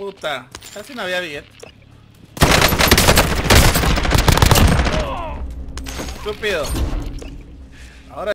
puta. Casi no había bien. Estúpido.